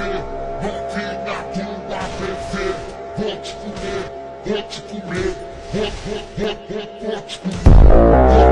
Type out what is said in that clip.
morrer, morrer na tua beber. Vou te comer, vou te comer, vou, vou, vou, vou, vou te comer.